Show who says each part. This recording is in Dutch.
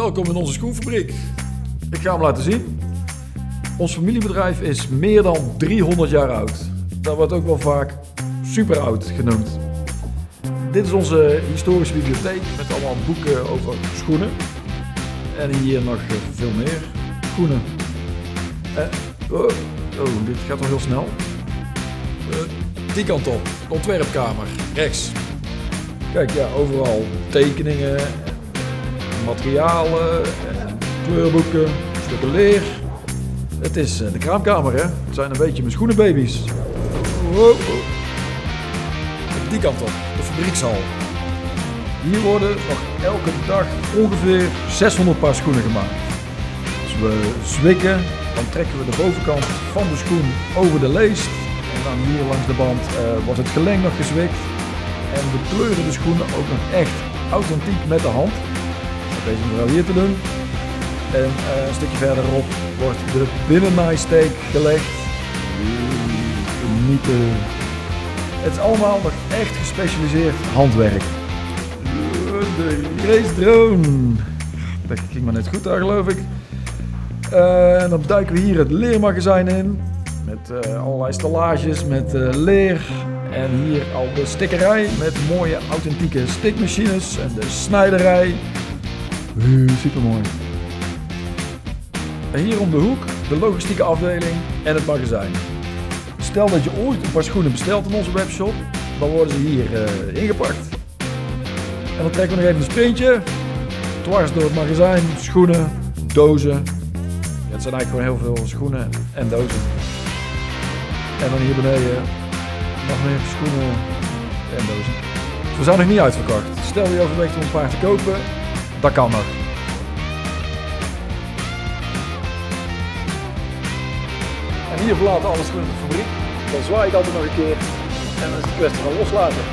Speaker 1: Welkom in onze schoenfabriek. Ik ga hem laten zien. Ons familiebedrijf is meer dan 300 jaar oud. Dat wordt ook wel vaak super oud genoemd. Dit is onze historische bibliotheek met allemaal boeken over schoenen. En hier nog veel meer schoenen. Eh, oh, oh, dit gaat wel heel snel. Eh, die kant op, ontwerpkamer, rechts. Kijk, ja, overal tekeningen, materialen, en kleurboeken, stukken leer. Het is eh, de kraamkamer, hè? Het zijn een beetje mijn schoenenbaby's. Wow. Die kant op, de fabriekshal. Hier worden nog elke dag ongeveer 600 paar schoenen gemaakt. Als we zwikken, dan trekken we de bovenkant van de schoen over de leest. En dan hier langs de band eh, wordt het gelenk nog gezwikt. En we kleuren de schoenen ook nog echt authentiek met de hand. Deze mevrouw hier te doen. En eh, een stukje verderop wordt de binnennaaistijk gelegd. Niet. Het is allemaal nog echt gespecialiseerd handwerk. De race drone. Dat ging maar net goed daar geloof ik. Eh, en dan duiken we hier het leermagazijn in. Met eh, allerlei stellages, met leer. En hier al de stickerij met mooie authentieke stikmachines. En de snijderij. Super mooi. En hier om de hoek de logistieke afdeling en het magazijn. Stel dat je ooit een paar schoenen bestelt in onze webshop, dan worden ze hier eh, ingepakt. En dan trekken we nog even een sprintje. Dwars door het magazijn, schoenen, dozen. Het zijn eigenlijk gewoon heel veel schoenen en dozen. En dan hier beneden nog meer schoenen en dozen. We zijn nog niet uitverkocht. Stel je overweegt om een paar te kopen, dat kan nog. En hier verlaten alle schoenen de fabriek. Dan zwaai ik altijd nog een keer. En dan is het kwestie van loslaten.